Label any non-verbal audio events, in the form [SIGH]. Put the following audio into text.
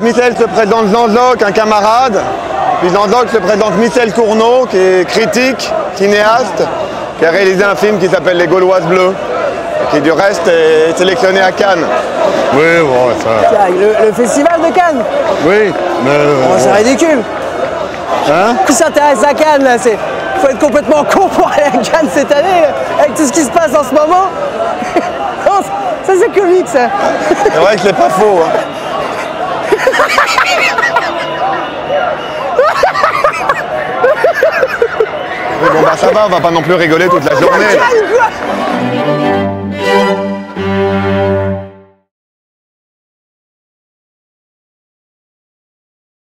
Michel se présente Landlock, un camarade. Puis Landlock se présente Michel Cournot, qui est critique, cinéaste, qui a réalisé un film qui s'appelle Les Gauloises Bleues, qui du reste est sélectionné à Cannes. Oui, bon, ça. Le, festival de Cannes Oui, mais. Euh, c'est ridicule. Hein qui s'intéresse à Cannes, là c'est... Faut être complètement con pour aller à Cannes cette année, avec tout ce qui se passe en ce moment. [LAUGHS] Non, ça c'est comique ça. C'est vrai que c'est pas faux. hein. Mais bon bah ça va, on va pas non plus rigoler toute la journée.